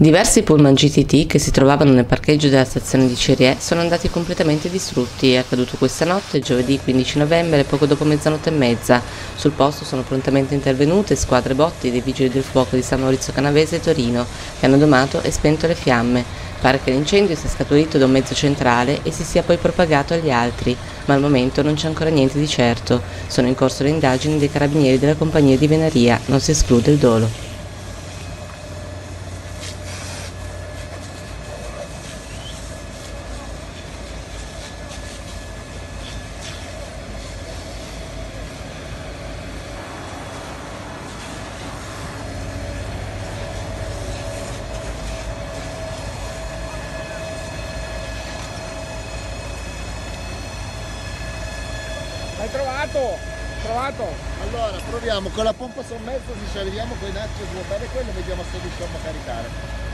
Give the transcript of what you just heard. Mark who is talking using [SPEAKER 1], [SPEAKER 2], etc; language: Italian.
[SPEAKER 1] Diversi pullman GTT che si trovavano nel parcheggio della stazione di Cirie sono andati completamente distrutti. È accaduto questa notte, giovedì 15 novembre, poco dopo mezzanotte e mezza. Sul posto sono prontamente intervenute squadre botti dei vigili del fuoco di San Maurizio Canavese e Torino, che hanno domato e spento le fiamme. Pare che l'incendio sia scaturito da un mezzo centrale e si sia poi propagato agli altri, ma al momento non c'è ancora niente di certo. Sono in corso le indagini dei carabinieri della compagnia di Venaria, non si esclude il dolo.
[SPEAKER 2] L'hai trovato? Trovato?
[SPEAKER 3] Allora proviamo con la pompa sommersa se ci arriviamo con i nastri a svuotare quello vediamo se riusciamo a caricare.